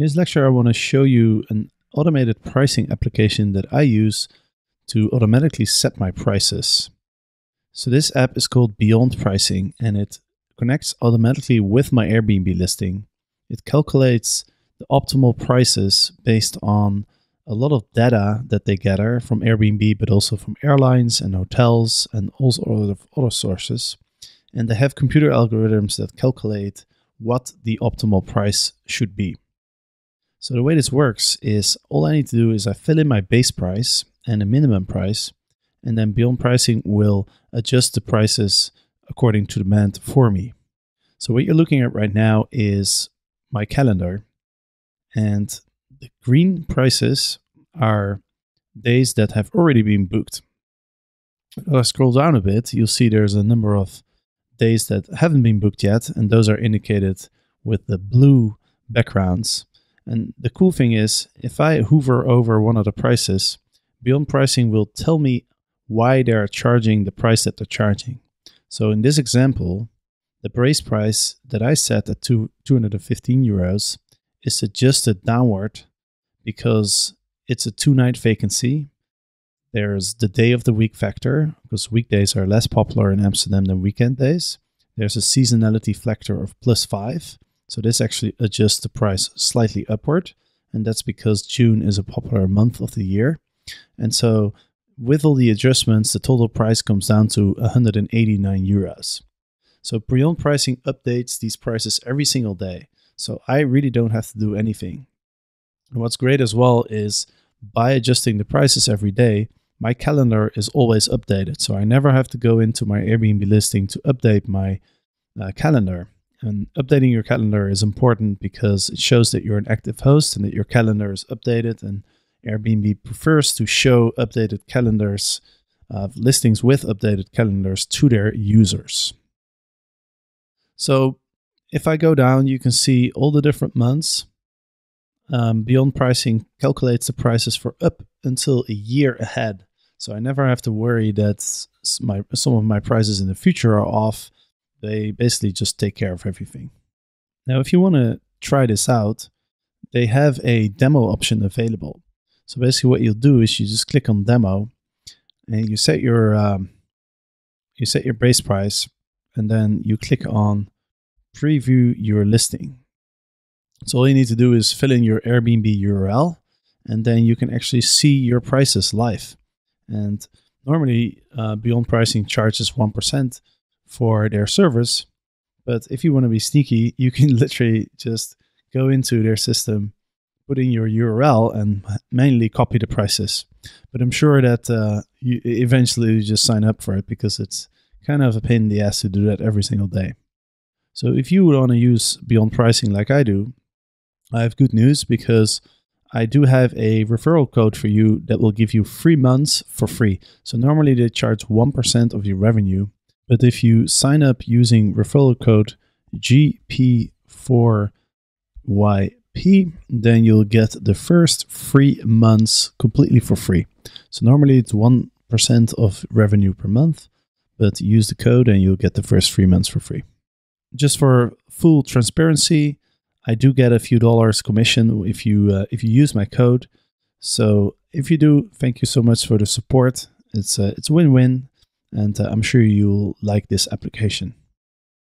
In this lecture, I want to show you an automated pricing application that I use to automatically set my prices. So this app is called Beyond Pricing and it connects automatically with my Airbnb listing. It calculates the optimal prices based on a lot of data that they gather from Airbnb, but also from airlines and hotels and all sorts of other sources. And they have computer algorithms that calculate what the optimal price should be. So the way this works is all I need to do is I fill in my base price and a minimum price, and then Beyond Pricing will adjust the prices according to demand for me. So what you're looking at right now is my calendar, and the green prices are days that have already been booked. If I scroll down a bit, you'll see there's a number of days that haven't been booked yet, and those are indicated with the blue backgrounds. And the cool thing is, if I hover over one of the prices, Beyond Pricing will tell me why they are charging the price that they're charging. So in this example, the base price that I set at two, 215 euros is adjusted downward because it's a two night vacancy. There's the day of the week factor because weekdays are less popular in Amsterdam than weekend days. There's a seasonality factor of plus five. So this actually adjusts the price slightly upward. And that's because June is a popular month of the year. And so with all the adjustments, the total price comes down to 189 euros. So Beyond Pricing updates these prices every single day. So I really don't have to do anything. And what's great as well is by adjusting the prices every day, my calendar is always updated. So I never have to go into my Airbnb listing to update my uh, calendar. And updating your calendar is important because it shows that you're an active host and that your calendar is updated. And Airbnb prefers to show updated calendars, uh, listings with updated calendars to their users. So if I go down, you can see all the different months. Um, Beyond Pricing calculates the prices for up until a year ahead. So I never have to worry that my some of my prices in the future are off they basically just take care of everything. Now, if you want to try this out, they have a demo option available. So basically, what you'll do is you just click on demo, and you set your um, you set your base price, and then you click on preview your listing. So all you need to do is fill in your Airbnb URL, and then you can actually see your prices live. And normally, uh, Beyond Pricing charges one percent for their service. But if you want to be sneaky, you can literally just go into their system, put in your URL, and mainly copy the prices. But I'm sure that uh, you eventually you just sign up for it because it's kind of a pain in the ass to do that every single day. So if you want to use Beyond Pricing like I do, I have good news because I do have a referral code for you that will give you three months for free. So normally they charge 1% of your revenue but if you sign up using referral code GP4YP, then you'll get the first three months completely for free. So normally it's 1% of revenue per month, but use the code and you'll get the first three months for free. Just for full transparency, I do get a few dollars commission if you uh, if you use my code. So if you do, thank you so much for the support. It's a, it's a win-win and uh, I'm sure you'll like this application.